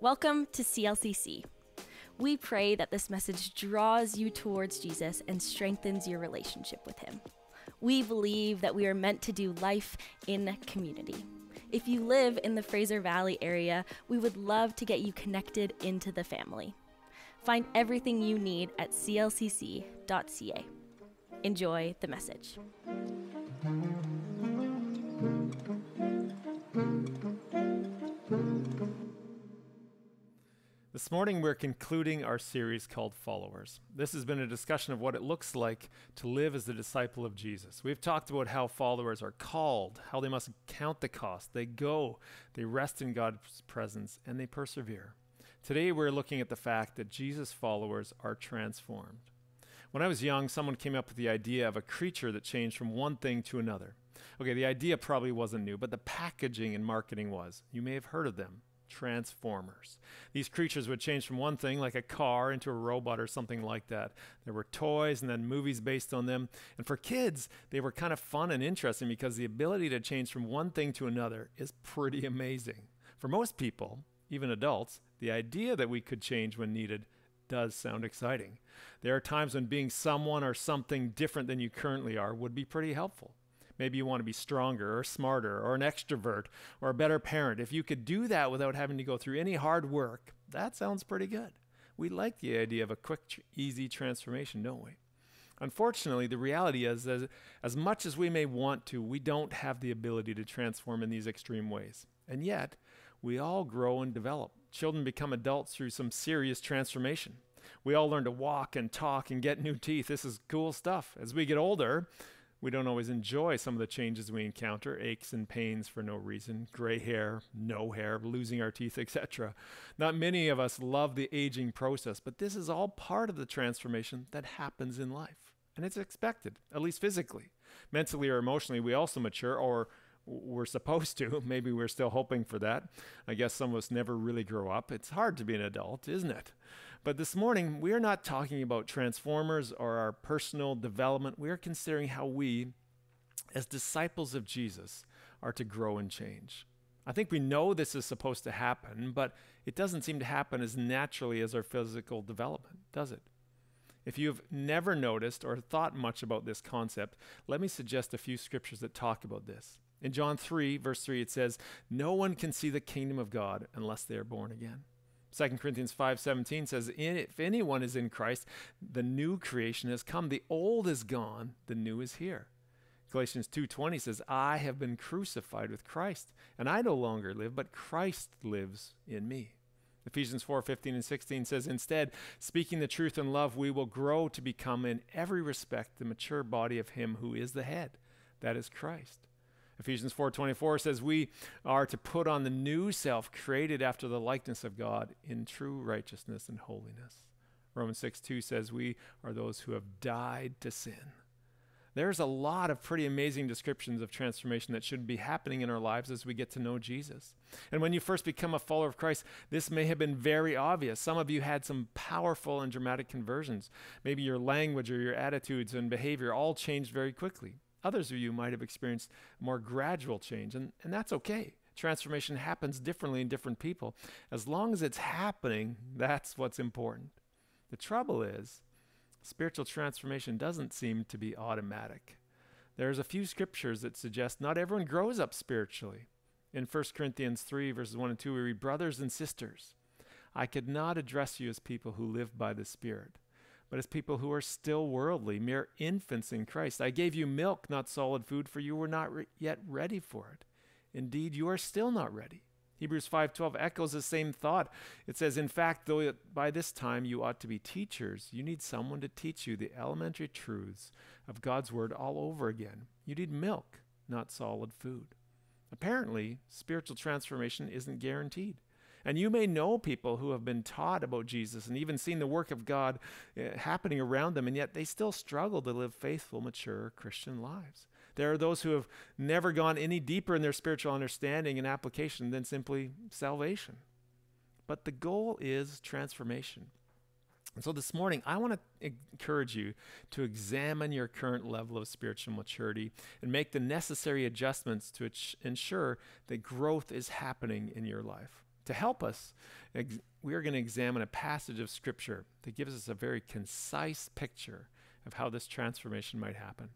Welcome to CLCC. We pray that this message draws you towards Jesus and strengthens your relationship with Him. We believe that we are meant to do life in community. If you live in the Fraser Valley area, we would love to get you connected into the family. Find everything you need at clcc.ca. Enjoy the message. This morning, we're concluding our series called Followers. This has been a discussion of what it looks like to live as the disciple of Jesus. We've talked about how followers are called, how they must count the cost. They go, they rest in God's presence, and they persevere. Today, we're looking at the fact that Jesus' followers are transformed. When I was young, someone came up with the idea of a creature that changed from one thing to another. Okay, the idea probably wasn't new, but the packaging and marketing was. You may have heard of them transformers. These creatures would change from one thing, like a car, into a robot or something like that. There were toys and then movies based on them. And for kids, they were kind of fun and interesting because the ability to change from one thing to another is pretty amazing. For most people, even adults, the idea that we could change when needed does sound exciting. There are times when being someone or something different than you currently are would be pretty helpful. Maybe you want to be stronger or smarter or an extrovert or a better parent. If you could do that without having to go through any hard work, that sounds pretty good. We like the idea of a quick, easy transformation, don't we? Unfortunately, the reality is, that as much as we may want to, we don't have the ability to transform in these extreme ways. And yet, we all grow and develop. Children become adults through some serious transformation. We all learn to walk and talk and get new teeth. This is cool stuff. As we get older, we don't always enjoy some of the changes we encounter aches and pains for no reason, gray hair, no hair, losing our teeth, etc. Not many of us love the aging process, but this is all part of the transformation that happens in life. And it's expected, at least physically. Mentally or emotionally, we also mature, or we're supposed to. Maybe we're still hoping for that. I guess some of us never really grow up. It's hard to be an adult, isn't it? But this morning, we are not talking about transformers or our personal development. We are considering how we, as disciples of Jesus, are to grow and change. I think we know this is supposed to happen, but it doesn't seem to happen as naturally as our physical development, does it? If you've never noticed or thought much about this concept, let me suggest a few scriptures that talk about this. In John 3, verse 3, it says, No one can see the kingdom of God unless they are born again. 2 Corinthians 5:17 says if anyone is in Christ the new creation has come the old is gone the new is here. Galatians 2:20 says I have been crucified with Christ and I no longer live but Christ lives in me. Ephesians 4:15 and 16 says instead speaking the truth in love we will grow to become in every respect the mature body of him who is the head that is Christ. Ephesians 4:24 says we are to put on the new self created after the likeness of God in true righteousness and holiness. Romans 6:2 says we are those who have died to sin. There's a lot of pretty amazing descriptions of transformation that should be happening in our lives as we get to know Jesus. And when you first become a follower of Christ, this may have been very obvious. Some of you had some powerful and dramatic conversions. Maybe your language or your attitudes and behavior all changed very quickly. Others of you might have experienced more gradual change, and, and that's okay. Transformation happens differently in different people. As long as it's happening, that's what's important. The trouble is, spiritual transformation doesn't seem to be automatic. There's a few scriptures that suggest not everyone grows up spiritually. In 1 Corinthians 3, verses 1 and 2, we read, Brothers and sisters, I could not address you as people who live by the Spirit but as people who are still worldly, mere infants in Christ. I gave you milk, not solid food, for you were not re- yet ready for it. Indeed, you are still not ready. Hebrews 5:12 echoes the same thought. It says, "In fact, though by this time you ought to be teachers, you need someone to teach you the elementary truths of God's word all over again. You need milk, not solid food." Apparently, spiritual transformation isn't guaranteed. And you may know people who have been taught about Jesus and even seen the work of God uh, happening around them, and yet they still struggle to live faithful, mature Christian lives. There are those who have never gone any deeper in their spiritual understanding and application than simply salvation. But the goal is transformation. And so this morning, I want to encourage you to examine your current level of spiritual maturity and make the necessary adjustments to ensure that growth is happening in your life. To help us, we are going to examine a passage of Scripture that gives us a very concise picture of how this transformation might happen.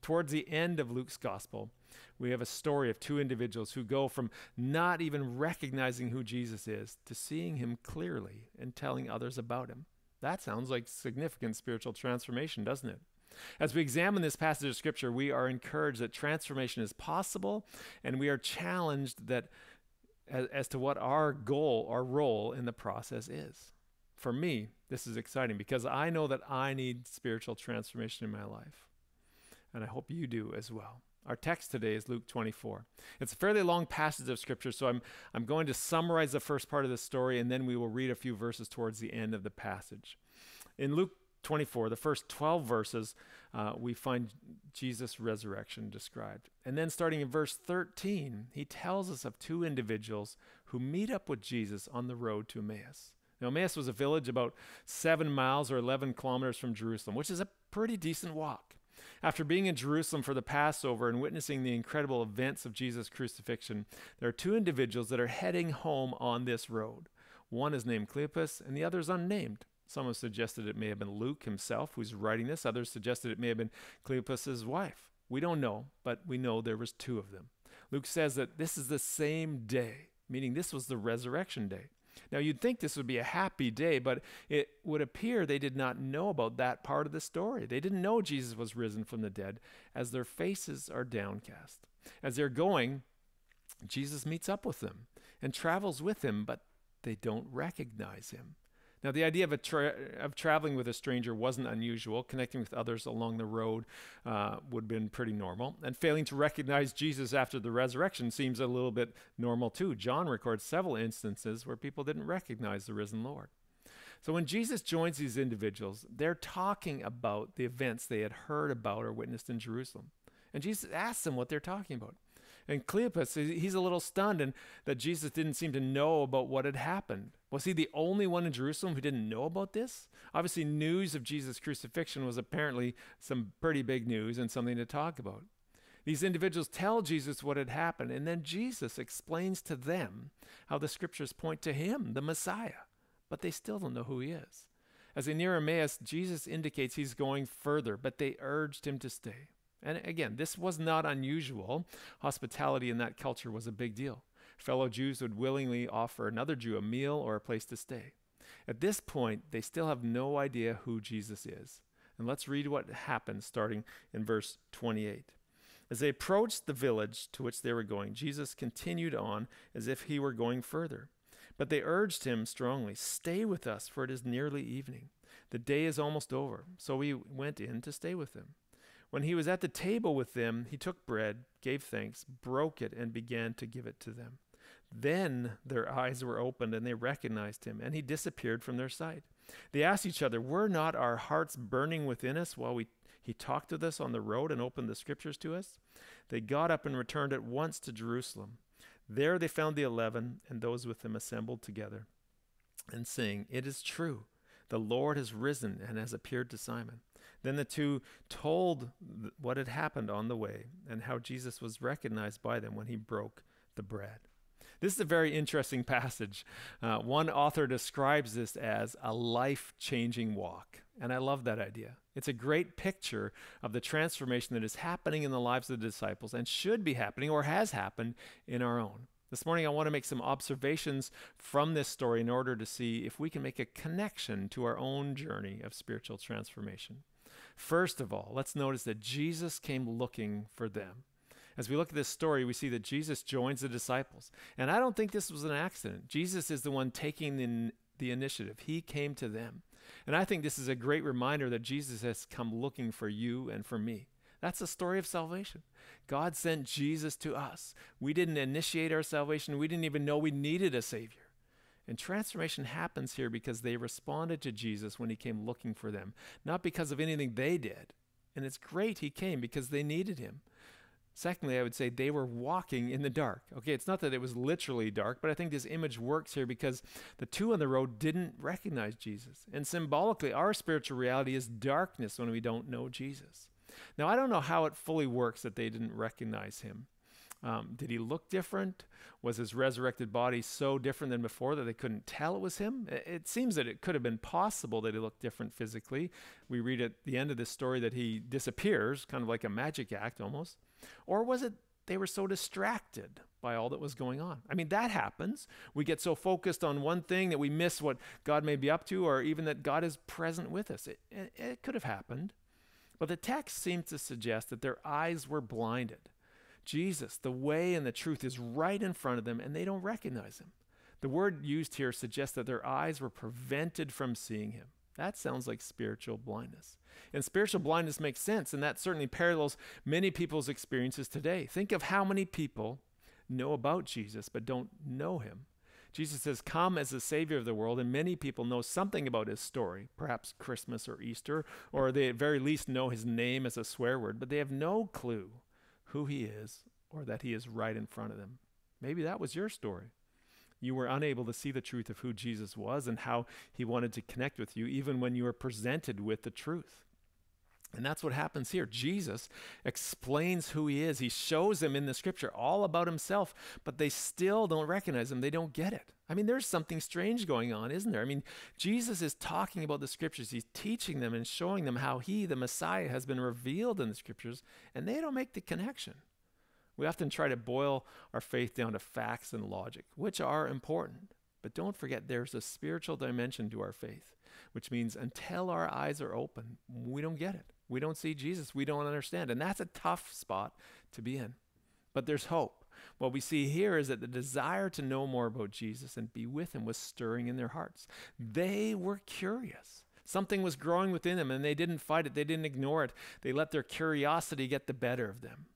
Towards the end of Luke's gospel, we have a story of two individuals who go from not even recognizing who Jesus is to seeing him clearly and telling others about him. That sounds like significant spiritual transformation, doesn't it? As we examine this passage of scripture, we are encouraged that transformation is possible and we are challenged that as, as to what our goal, our role in the process is. For me, this is exciting because I know that I need spiritual transformation in my life. And I hope you do as well. Our text today is Luke 24. It's a fairly long passage of scripture, so I'm, I'm going to summarize the first part of the story and then we will read a few verses towards the end of the passage. In Luke 24, the first 12 verses, uh, we find Jesus' resurrection described. And then starting in verse 13, he tells us of two individuals who meet up with Jesus on the road to Emmaus. Now, Emmaus was a village about seven miles or 11 kilometers from Jerusalem, which is a pretty decent walk. After being in Jerusalem for the Passover and witnessing the incredible events of Jesus' crucifixion, there are two individuals that are heading home on this road. One is named Cleopas, and the other is unnamed. Some have suggested it may have been Luke himself who's writing this. Others suggested it may have been Cleopas's wife. We don't know, but we know there was two of them. Luke says that this is the same day, meaning this was the resurrection day. Now you'd think this would be a happy day, but it would appear they did not know about that part of the story. They didn't know Jesus was risen from the dead as their faces are downcast. As they're going, Jesus meets up with them and travels with them, but they don't recognize him. Now, the idea of, tra- of traveling with a stranger wasn't unusual. Connecting with others along the road uh, would have been pretty normal. And failing to recognize Jesus after the resurrection seems a little bit normal too. John records several instances where people didn't recognize the risen Lord. So when Jesus joins these individuals, they're talking about the events they had heard about or witnessed in Jerusalem. And Jesus asks them what they're talking about. And Cleopas, he's a little stunned and that Jesus didn't seem to know about what had happened. Was he the only one in Jerusalem who didn't know about this? Obviously, news of Jesus' crucifixion was apparently some pretty big news and something to talk about. These individuals tell Jesus what had happened, and then Jesus explains to them how the scriptures point to him, the Messiah, but they still don't know who he is. As they near Emmaus, Jesus indicates he's going further, but they urged him to stay. And again, this was not unusual. Hospitality in that culture was a big deal. Fellow Jews would willingly offer another Jew a meal or a place to stay. At this point, they still have no idea who Jesus is. And let's read what happens starting in verse 28. As they approached the village to which they were going, Jesus continued on as if he were going further. But they urged him strongly, Stay with us, for it is nearly evening. The day is almost over. So he went in to stay with them. When he was at the table with them, he took bread, gave thanks, broke it, and began to give it to them. Then their eyes were opened and they recognized him, and he disappeared from their sight. They asked each other, Were not our hearts burning within us while we, he talked with us on the road and opened the scriptures to us? They got up and returned at once to Jerusalem. There they found the eleven and those with them assembled together and saying, It is true, the Lord has risen and has appeared to Simon. Then the two told what had happened on the way and how Jesus was recognized by them when he broke the bread. This is a very interesting passage. Uh, one author describes this as a life changing walk. And I love that idea. It's a great picture of the transformation that is happening in the lives of the disciples and should be happening or has happened in our own. This morning, I want to make some observations from this story in order to see if we can make a connection to our own journey of spiritual transformation. First of all, let's notice that Jesus came looking for them. As we look at this story, we see that Jesus joins the disciples. And I don't think this was an accident. Jesus is the one taking the, the initiative, He came to them. And I think this is a great reminder that Jesus has come looking for you and for me. That's the story of salvation. God sent Jesus to us. We didn't initiate our salvation, we didn't even know we needed a Savior. And transformation happens here because they responded to Jesus when he came looking for them, not because of anything they did. And it's great he came because they needed him. Secondly, I would say they were walking in the dark. Okay, it's not that it was literally dark, but I think this image works here because the two on the road didn't recognize Jesus. And symbolically, our spiritual reality is darkness when we don't know Jesus. Now, I don't know how it fully works that they didn't recognize him. Um, did he look different? Was his resurrected body so different than before that they couldn't tell it was him? It, seems that it could have been possible that he looked different physically. We read at the end of this story that he disappears, kind of like a magic act almost. Or was it they were so distracted by all that was going on. I mean, that happens. We get so focused on one thing that we miss what God may be up to, or even that God is present with us. It, it, it could have happened. But the text seems to suggest that their eyes were blinded. Jesus, the way and the truth, is right in front of them, and they don't recognize him. The word used here suggests that their eyes were prevented from seeing him. That sounds like spiritual blindness. And spiritual blindness makes sense, and that certainly parallels many people's experiences today. Think of how many people know about Jesus but don't know him. Jesus has come as the Savior of the world, and many people know something about his story, perhaps Christmas or Easter, or they at very least know his name as a swear word, but they have no clue who he is or that he is right in front of them. Maybe that was your story. You were unable to see the truth of who Jesus was and how he wanted to connect with you, even when you were presented with the truth. And that's what happens here. Jesus explains who he is. He shows them in the scripture all about himself, but they still don't recognize him. They don't get it. I mean, there's something strange going on, isn't there? I mean, Jesus is talking about the scriptures. He's teaching them and showing them how he, the Messiah, has been revealed in the scriptures, and they don't make the connection. We often try to boil our faith down to facts and logic, which are important. But don't forget, there's a spiritual dimension to our faith, which means until our eyes are open, we don't get it. We don't see Jesus. We don't understand. And that's a tough spot to be in. But there's hope. What we see here is that the desire to know more about Jesus and be with him was stirring in their hearts. They were curious. Something was growing within them, and they didn't fight it. They didn't ignore it. They let their curiosity get the better of them.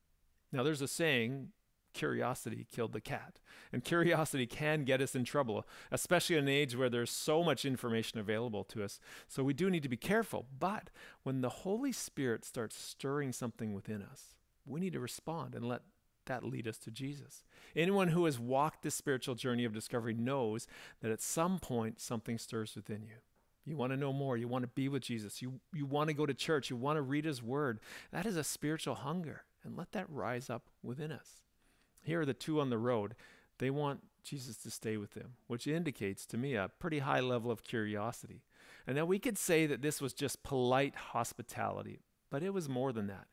Now, there's a saying curiosity killed the cat. And curiosity can get us in trouble, especially in an age where there's so much information available to us. So we do need to be careful. But when the Holy Spirit starts stirring something within us, we need to respond and let that lead us to Jesus. Anyone who has walked this spiritual journey of discovery knows that at some point something stirs within you. You want to know more. You want to be with Jesus. You, you want to go to church. You want to read his word. That is a spiritual hunger. And let that rise up within us. Here are the two on the road. They want Jesus to stay with them, which indicates to me a pretty high level of curiosity. And now we could say that this was just polite hospitality, but it was more than that.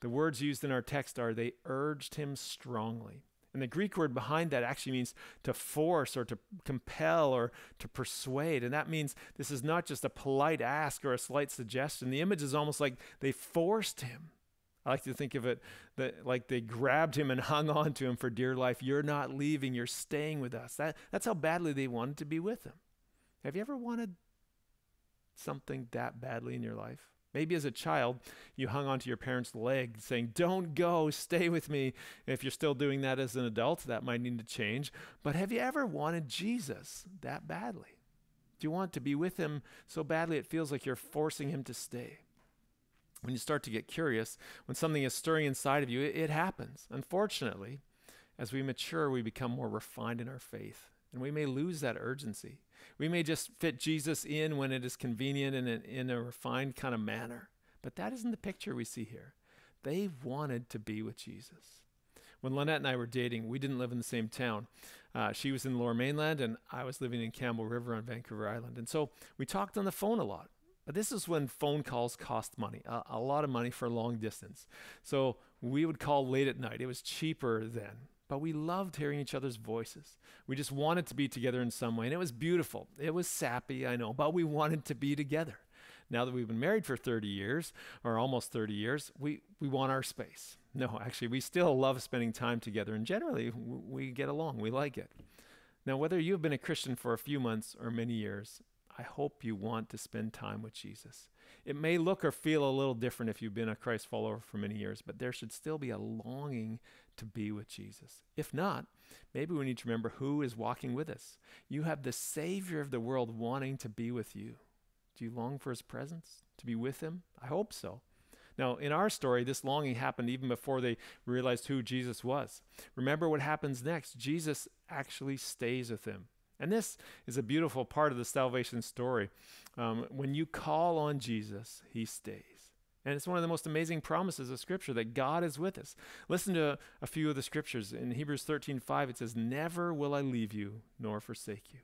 The words used in our text are they urged him strongly. And the Greek word behind that actually means to force or to compel or to persuade. And that means this is not just a polite ask or a slight suggestion. The image is almost like they forced him. I like to think of it that like they grabbed him and hung on to him for dear life. You're not leaving, you're staying with us. That, that's how badly they wanted to be with him. Have you ever wanted something that badly in your life? Maybe as a child, you hung onto your parents' leg saying, Don't go, stay with me. If you're still doing that as an adult, that might need to change. But have you ever wanted Jesus that badly? Do you want to be with him so badly it feels like you're forcing him to stay? When you start to get curious, when something is stirring inside of you, it, it, happens. Unfortunately, as we mature, we become more refined in our faith, and we may lose that urgency. We may just fit Jesus in when it is convenient and in, a refined kind of manner. But that isn't the picture we see here. They wanted to be with Jesus. When Lynette and I were dating, we didn't live in the same town. Uh, she was in Lower Mainland, and I was living in Campbell River on Vancouver Island. And so we talked on the phone a lot. But this is when phone calls cost money, a, a lot of money for long distance. So we would call late at night. It was cheaper then but we loved hearing each other's voices. We just wanted to be together in some way, and it was beautiful. It was sappy, I know, but we wanted to be together. Now that we've been married for 30 years, or almost 30 years, we, we want our space. No, actually, we still love spending time together, and generally, we get along. We like it. Now, whether you've been a Christian for a few months or many years, I hope you want to spend time with Jesus. It may look or feel a little different if you've been a Christ follower for many years, but there should still be a longing to be with Jesus. If not, maybe we need to remember who is walking with us. You have the Savior of the world wanting to be with you. Do you long for his presence, to be with him? I hope so. Now, in our story, this longing happened even before they realized who Jesus was. Remember what happens next. Jesus actually stays with them. And this is a beautiful part of the salvation story. Um, when you call on Jesus, he stays. And it's one of the most amazing promises of Scripture that God is with us. Listen to a few of the Scriptures. In Hebrews 13 5, it says, Never will I leave you nor forsake you.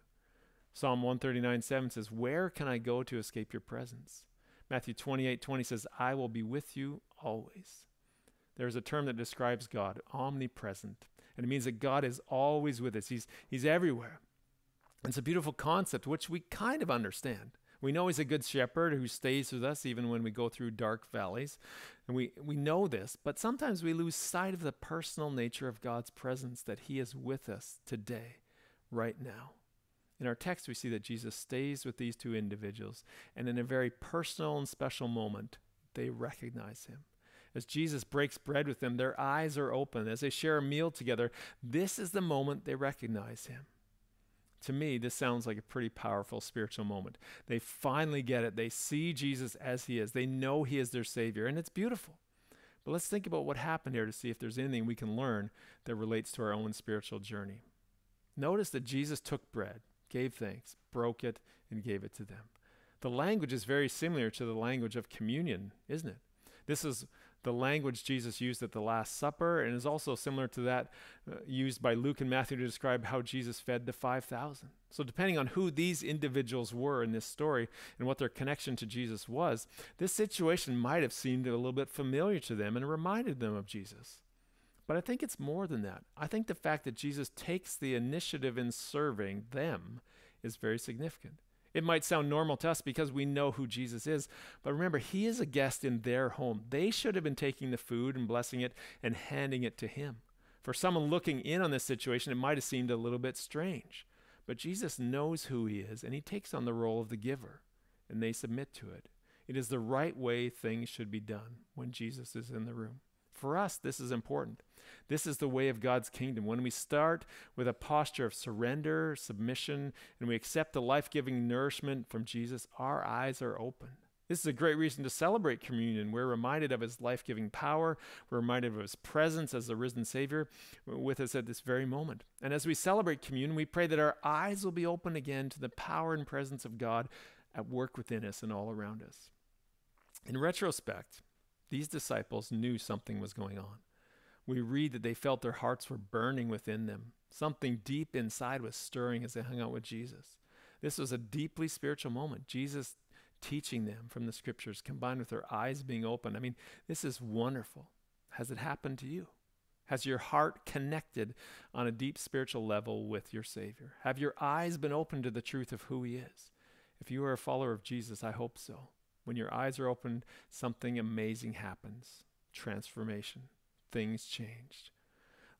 Psalm 139 7 says, Where can I go to escape your presence? Matthew 28 20 says, I will be with you always. There's a term that describes God, omnipresent. And it means that God is always with us, He's, he's everywhere. It's a beautiful concept, which we kind of understand. We know he's a good shepherd who stays with us even when we go through dark valleys. And we, we know this, but sometimes we lose sight of the personal nature of God's presence, that he is with us today, right now. In our text, we see that Jesus stays with these two individuals, and in a very personal and special moment, they recognize him. As Jesus breaks bread with them, their eyes are open. As they share a meal together, this is the moment they recognize him. To me, this sounds like a pretty powerful spiritual moment. They finally get it. They see Jesus as he is, they know he is their Savior, and it's beautiful. But let's think about what happened here to see if there's anything we can learn that relates to our own spiritual journey. Notice that Jesus took bread, gave thanks, broke it, and gave it to them. The language is very similar to the language of communion, isn't it? This is the language Jesus used at the Last Supper and is also similar to that uh, used by Luke and Matthew to describe how Jesus fed the 5,000. So, depending on who these individuals were in this story and what their connection to Jesus was, this situation might have seemed a little bit familiar to them and reminded them of Jesus. But I think it's more than that. I think the fact that Jesus takes the initiative in serving them is very significant. It might sound normal to us because we know who Jesus is, but remember, he is a guest in their home. They should have been taking the food and blessing it and handing it to him. For someone looking in on this situation, it might have seemed a little bit strange. But Jesus knows who he is, and he takes on the role of the giver, and they submit to it. It is the right way things should be done when Jesus is in the room. For us, this is important. This is the way of God's kingdom. When we start with a posture of surrender, submission, and we accept the life giving nourishment from Jesus, our eyes are open. This is a great reason to celebrate communion. We're reminded of his life giving power. We're reminded of his presence as the risen Savior with us at this very moment. And as we celebrate communion, we pray that our eyes will be open again to the power and presence of God at work within us and all around us. In retrospect, these disciples knew something was going on. We read that they felt their hearts were burning within them. Something deep inside was stirring as they hung out with Jesus. This was a deeply spiritual moment. Jesus teaching them from the scriptures combined with their eyes being open. I mean, this is wonderful. Has it happened to you? Has your heart connected on a deep spiritual level with your Savior? Have your eyes been open to the truth of who He is? If you are a follower of Jesus, I hope so. When your eyes are opened, something amazing happens transformation. Things changed.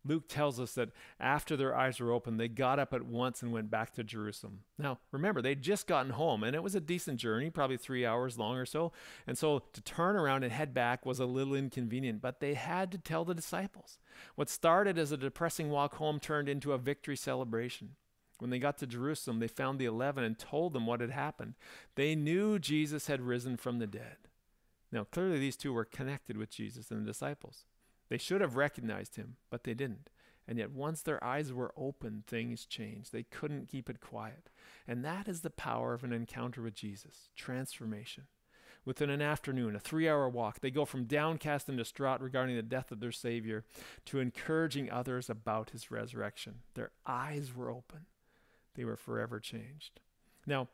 Luke tells us that after their eyes were open, they got up at once and went back to Jerusalem. Now, remember, they'd just gotten home, and it was a decent journey, probably three hours long or so. And so to turn around and head back was a little inconvenient, but they had to tell the disciples. What started as a depressing walk home turned into a victory celebration. When they got to Jerusalem, they found the eleven and told them what had happened. They knew Jesus had risen from the dead. Now, clearly, these two were connected with Jesus and the disciples. They should have recognized him, but they didn't. And yet, once their eyes were open, things changed. They couldn't keep it quiet. And that is the power of an encounter with Jesus transformation. Within an afternoon, a three hour walk, they go from downcast and distraught regarding the death of their Savior to encouraging others about his resurrection. Their eyes were open they were forever changed. Now,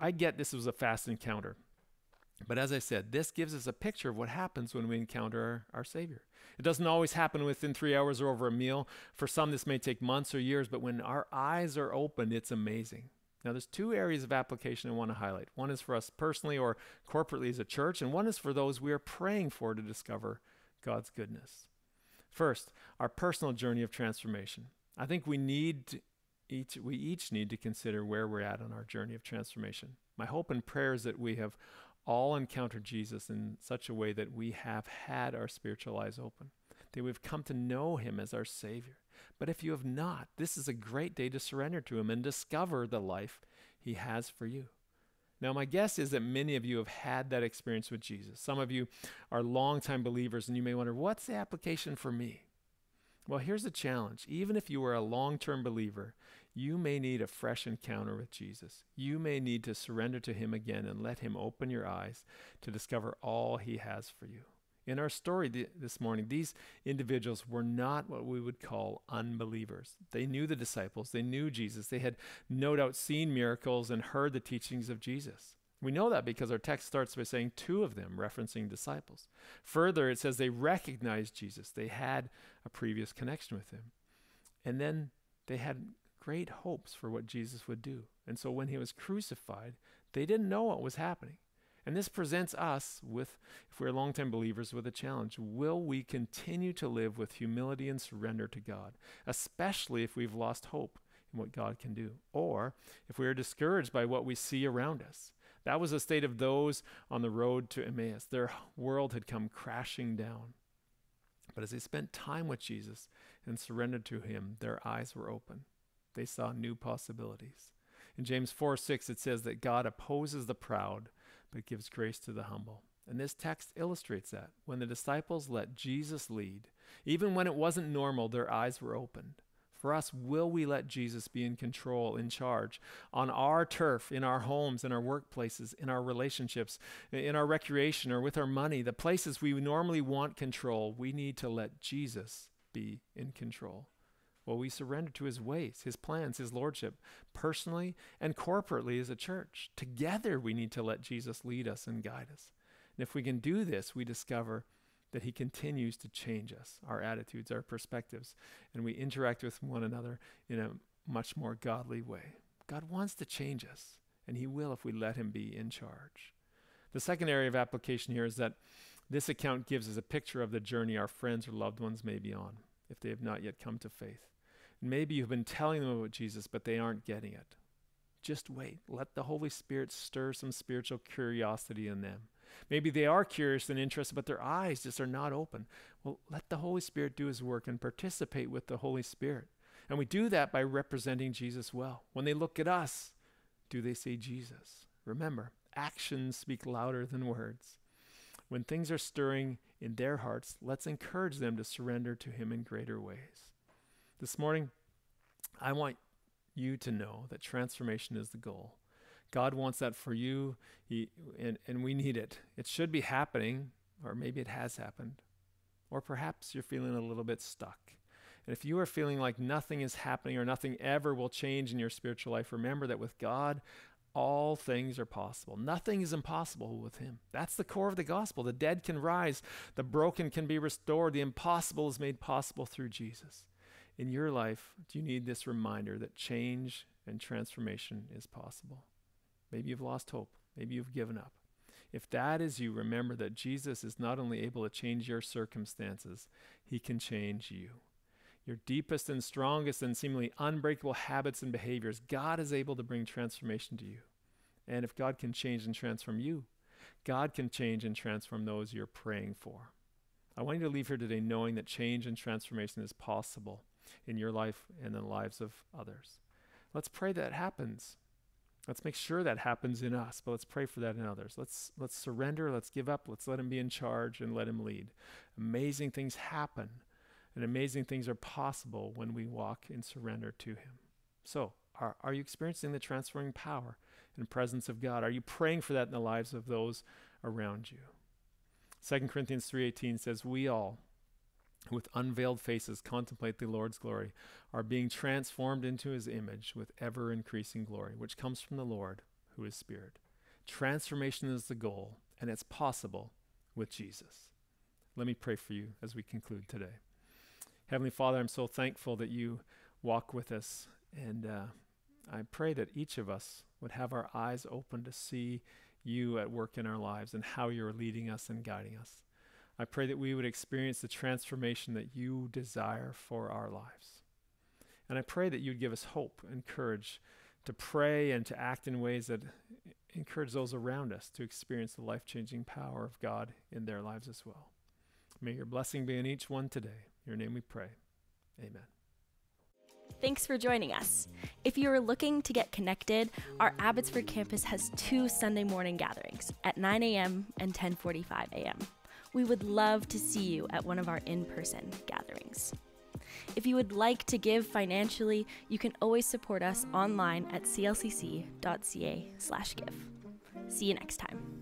I get this was a fast encounter. But as I said, this gives us a picture of what happens when we encounter our, our, Savior. It doesn't always happen within three hours or over a meal. For some, this may take months or years, but when our eyes are opened, it's amazing. Now, there's two areas of application I want to highlight. One is for us personally or corporately as a church, and one is for those we are praying for to discover God's goodness. First, our personal journey of transformation. I think we need each we each need to consider where we're at on our journey of transformation. My hope and prayer is that we have all encountered Jesus in such a way that we have had our spiritual eyes open, that we've come to know him as our Savior. But if you have not, this is a great day to surrender to him and discover the life he has for you. Now, my guess is that many of you have had that experience with Jesus. Some of you are longtime believers, and you may wonder, what's the application for me? Well, here's the challenge. Even if you are a long term believer, You may need a fresh encounter with Jesus. You may need to surrender to Him again and let Him open your eyes to discover all He has for you. In our story th- this morning, these individuals were not what we would call unbelievers. They knew the disciples, they knew Jesus, they had no doubt seen miracles and heard the teachings of Jesus. We know that because our text starts by saying two of them, referencing disciples. Further, it says they recognized Jesus, they had a previous connection with him. And then they had great hopes for what Jesus would do. And so when he was crucified, they didn't know what was happening. And this presents us with, if we're longtime believers, with a challenge. Will we continue to live with humility and surrender to God, especially if we've lost hope in what God can do, or if we are discouraged by what we see around us? That was the state of those on the road to Emmaus. Their world had come crashing down. But as they spent time with Jesus and surrendered to him, their eyes were open. They saw new possibilities. In James 4 6, it says that God opposes the proud, but gives grace to the humble. And this text illustrates that. When the disciples let Jesus lead, even when it wasn't normal, their eyes were opened. For us, will we let Jesus be in control, in charge on our turf, in our homes, in our workplaces, in our relationships, in our recreation, or with our money, the places we normally want control? We need to let Jesus be in control. Well, we surrender to his ways, his plans, his lordship, personally and corporately as a church. Together, we need to let Jesus lead us and guide us. And if we can do this, we discover that He continues to change us, our attitudes, our perspectives, and we interact with one another in a much more godly way. God wants to change us, and He will if we let Him be in charge. The second area of application here is that this account gives us a picture of the journey our friends or loved ones may be on if they have not yet come to faith. Maybe you've been telling them about Jesus, but they aren't getting it. Just wait. Let the Holy Spirit stir some spiritual curiosity in them. Maybe they are curious and interested, but their eyes just are not open. Well, let the Holy Spirit do his work and participate with the Holy Spirit. And we do that by representing Jesus well. When they look at us, do they see Jesus? Remember, actions speak louder than words. When things are stirring in their hearts, let's encourage them to surrender to Him in greater ways. This morning, I want you to know that transformation is the goal. God wants that for you, he, and, and we need it. It should be happening, or maybe it has happened. Or perhaps you're feeling a little bit stuck. And if you are feeling like nothing is happening or nothing ever will change in your spiritual life, remember that with God, all things are possible. Nothing is impossible with Him. That's the core of the gospel. The dead can rise, the broken can be restored, the impossible is made possible through Jesus. In your life, do you need this reminder that change and transformation is possible? Maybe you've lost hope. Maybe you've given up. If that is you, remember that Jesus is not only able to change your circumstances, he can change you. Your deepest and strongest and seemingly unbreakable habits and behaviors, God is able to bring transformation to you. And if God can change and transform you, God can change and transform those you're praying for. I want you to leave here today knowing that change and transformation is possible in your life and in the lives of others. Let's pray that happens. Let's make sure that happens in us, but let's pray for that in others. Let's let's surrender, let's give up, let's let him be in charge and let him lead. Amazing things happen and amazing things are possible when we walk in surrender to him. So, are, are you experiencing the transforming power and presence of God? Are you praying for that in the lives of those around you? 2 Corinthians 3:18 says, "We all with unveiled faces contemplate the Lord's glory, are being transformed into his image with ever increasing glory, which comes from the Lord, who is Spirit. Transformation is the goal, and it's possible with Jesus. Let me pray for you as we conclude today. Heavenly Father, I'm so thankful that you walk with us, and uh, I pray that each of us would have our eyes open to see you at work in our lives and how you're leading us and guiding us. I pray that we would experience the transformation that you desire for our lives. And I pray that you'd give us hope and courage to pray and to act in ways that encourage those around us to experience the life changing power of God in their lives as well. May your blessing be in each one today. In your name we pray. Amen. Thanks for joining us. If you are looking to get connected, our Abbotsford campus has two Sunday morning gatherings at 9 a.m. and 10:45 a.m. We would love to see you at one of our in person gatherings. If you would like to give financially, you can always support us online at clcc.ca/give. See you next time.